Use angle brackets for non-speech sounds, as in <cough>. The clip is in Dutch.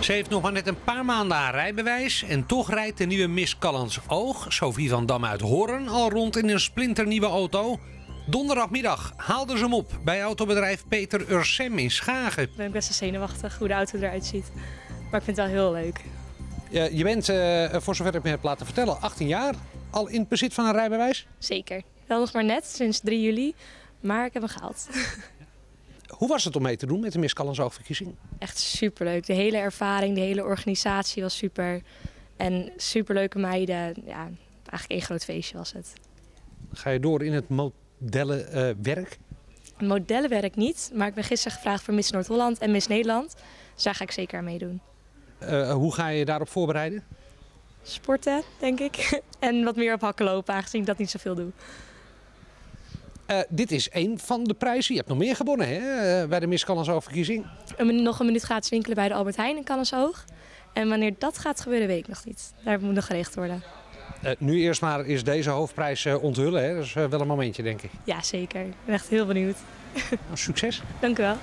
Ze heeft nog maar net een paar maanden haar rijbewijs en toch rijdt de nieuwe Miss Callans Oog, Sophie van Dam uit Hoorn, al rond in een splinternieuwe auto. Donderdagmiddag haalden ze hem op bij autobedrijf Peter Ursem in Schagen. ben ik best wel zenuwachtig hoe de auto eruit ziet. Maar ik vind het wel heel leuk. Ja, je bent, eh, voor zover ik me heb laten vertellen, 18 jaar. Al in bezit van een rijbewijs. Zeker. Wel nog maar net, sinds 3 juli. Maar ik heb hem gehaald. <laughs> Hoe was het om mee te doen met de Miss Callans Oogverkiezing? Echt superleuk. De hele ervaring, de hele organisatie was super. En superleuke meiden. Ja, eigenlijk één groot feestje was het. Ga je door in het modellenwerk? Modellenwerk niet, maar ik ben gisteren gevraagd voor Miss Noord-Holland en Miss Nederland. Dus daar ga ik zeker aan meedoen. Eh, hoe ga je daarop voorbereiden? Sporten, denk ik. <laughs> En wat meer op hakken lopen, aangezien ik dat niet zoveel doe. Eh, dit is één van de prijzen. Je hebt nog meer gewonnen hè, eh, bij de Miss nog een minuut gratis winkelen bij de Albert Heijn in Callenshoog. En wanneer dat gaat gebeuren, weet ik nog niet. Daar moet nog geregeld worden. Eh, nu eerst maar is deze hoofdprijs onthullen. Hè? Dat is wel een momentje, denk ik. Ja, zeker. Ik ben echt heel benieuwd. Nou, succes. <laughs> Dank u wel.